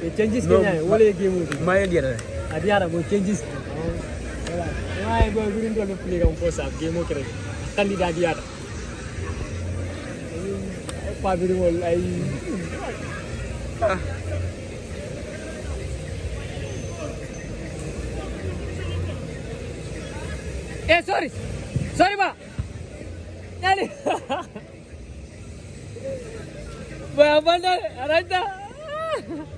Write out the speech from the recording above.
Eh, changes no, kenyai ah, wale game mudi maye kan dia dia adia ra go changes wala maye go green do lepli ga mpo game mo kre dia ra pa biri mo Eh, sorry, sorry, ba. Nani? Ba, apa dah, Raja. Ah.